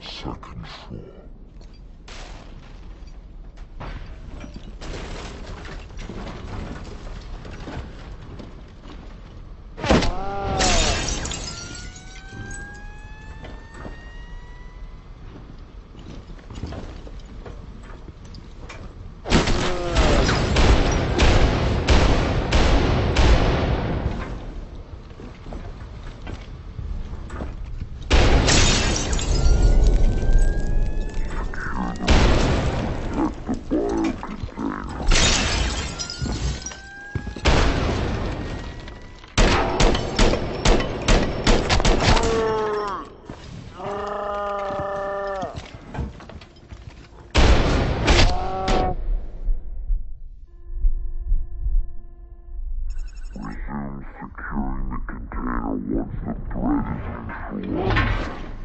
second form. Container once the neutralized.